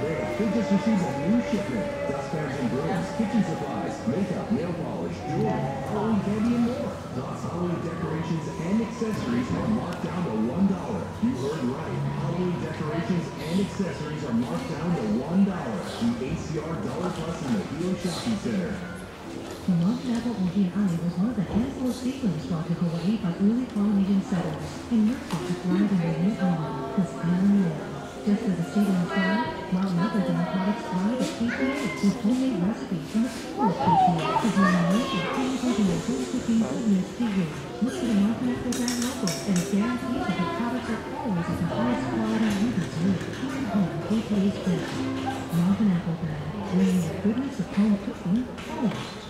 today. They just received a new shipment. Dustpans and brooms, kitchen supplies, makeup, nail polish, jewelry, Halloween candy, and more. Plus, Halloween decorations and accessories are marked down to one dollar. You heard right. Halloween decorations and accessories are marked down to one dollar. The ACR Dollar Plus in the Hilo Shopping Center. Was one of the handful of seedlings brought to Hawaii by early Polynesian settlers and nurtured to thrive in their new island, Just as the seedlings Please, Marvin Appleby, bringing a goodness of home to St. Paul.